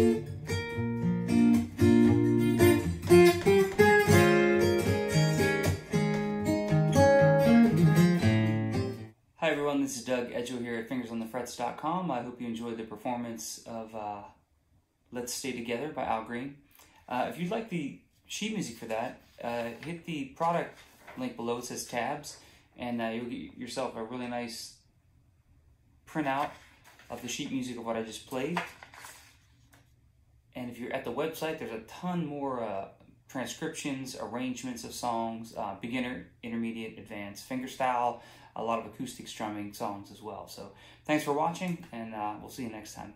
Hi everyone, this is Doug Edgell here at fingersonthefrets.com. I hope you enjoyed the performance of uh, Let's Stay Together by Al Green. Uh, if you'd like the sheet music for that, uh, hit the product link below. It says tabs, and uh, you'll get yourself a really nice printout of the sheet music of what I just played. If you're at the website, there's a ton more uh, transcriptions, arrangements of songs, uh, beginner, intermediate, advanced, fingerstyle, a lot of acoustic strumming songs as well. So thanks for watching, and uh, we'll see you next time.